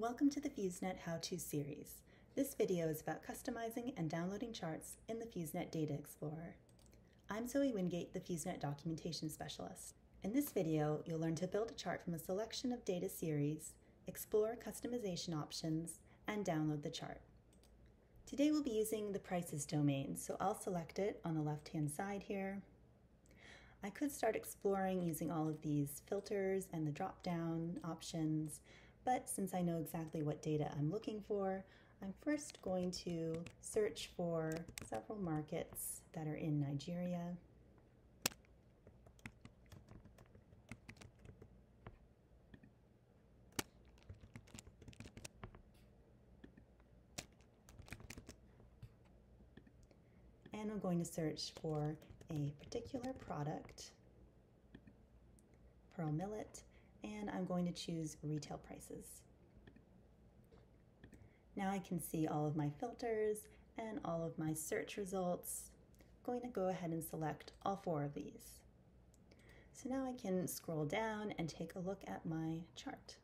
Welcome to the FEWS NET How-To series. This video is about customizing and downloading charts in the FEWS NET Data Explorer. I'm Zoe Wingate, the FEWS NET Documentation Specialist. In this video, you'll learn to build a chart from a selection of data series, explore customization options, and download the chart. Today we'll be using the prices domain, so I'll select it on the left-hand side here. I could start exploring using all of these filters and the drop-down options, but since I know exactly what data I'm looking for, I'm first going to search for several markets that are in Nigeria. And I'm going to search for a particular product, pearl millet, and I'm going to choose retail prices. Now I can see all of my filters and all of my search results. I'm going to go ahead and select all four of these. So now I can scroll down and take a look at my chart.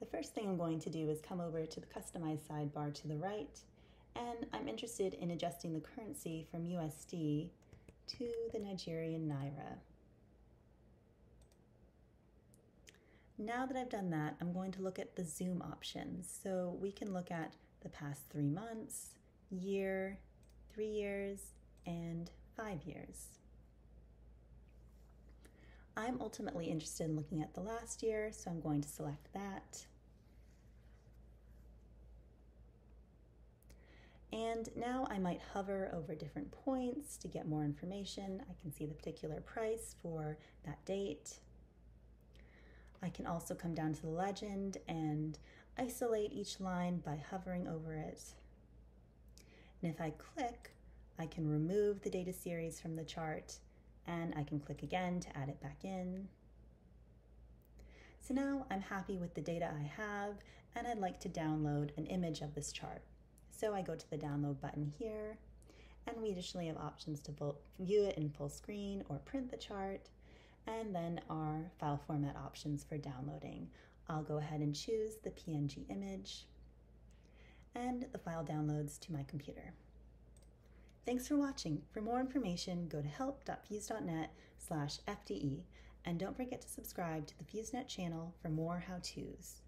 The first thing I'm going to do is come over to the Customize sidebar to the right, and I'm interested in adjusting the currency from USD to the Nigerian Naira. Now that I've done that, I'm going to look at the zoom options. So we can look at the past three months, year, three years, and five years. I'm ultimately interested in looking at the last year, so I'm going to select that. And now I might hover over different points to get more information. I can see the particular price for that date. I can also come down to the legend and isolate each line by hovering over it. And if I click, I can remove the data series from the chart and I can click again to add it back in. So now I'm happy with the data I have and I'd like to download an image of this chart. So I go to the download button here and we additionally have options to view it in full screen or print the chart and then our file format options for downloading. I'll go ahead and choose the PNG image and the file downloads to my computer. Thanks for watching. For more information, go to help.fews.net slash FDE and don't forget to subscribe to the FEWS NET channel for more how-tos.